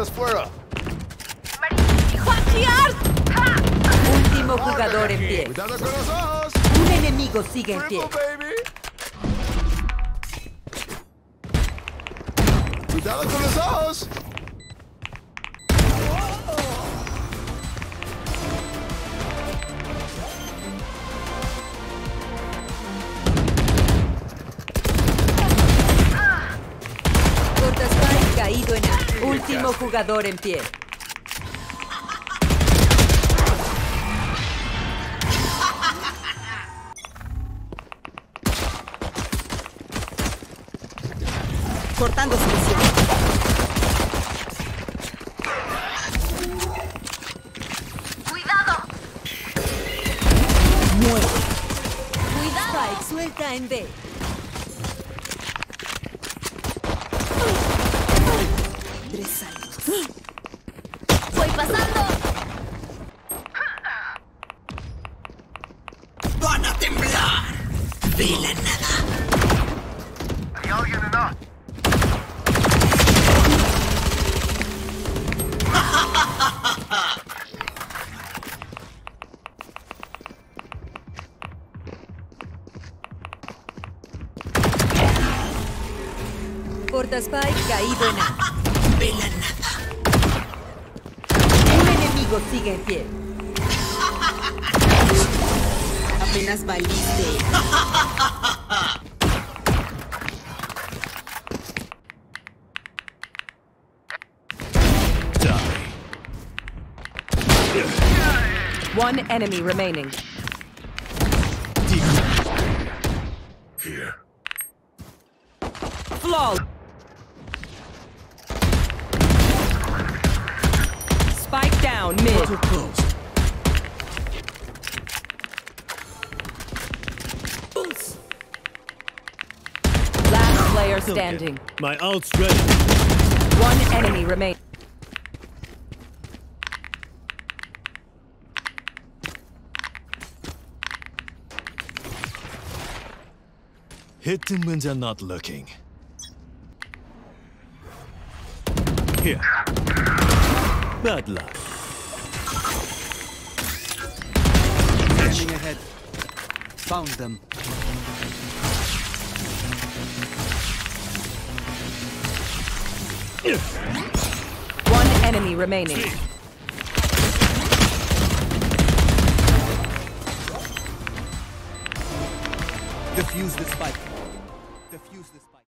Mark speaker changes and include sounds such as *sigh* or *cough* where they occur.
Speaker 1: afuera.
Speaker 2: Último jugador en pie.
Speaker 1: Cuidado con los ojos.
Speaker 2: Un enemigo sigue en pie.
Speaker 1: Baby. Cuidado con los ojos.
Speaker 2: Caído en A. Último jugador en pie. Cortando su visión. Muere. Spike suelta en B.
Speaker 3: ¡De la nada!
Speaker 1: Hay alguien en A.
Speaker 2: Corta Spike caído en *laughs* A.
Speaker 3: ¡De la nada!
Speaker 2: Un enemigo sigue en pie. Apenas valiste. One enemy remaining.
Speaker 1: Here.
Speaker 2: Flawless. Spike down mid.
Speaker 1: close.
Speaker 2: Player standing.
Speaker 4: My ult's ready.
Speaker 2: One enemy remains.
Speaker 4: Hit them when they're not looking. Here. Bad luck.
Speaker 5: Scanning ahead. Found them.
Speaker 2: One enemy remaining.
Speaker 5: Defuse this fight. Defuse this fight.